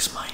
next, my